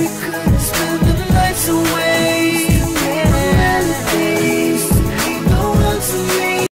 we could.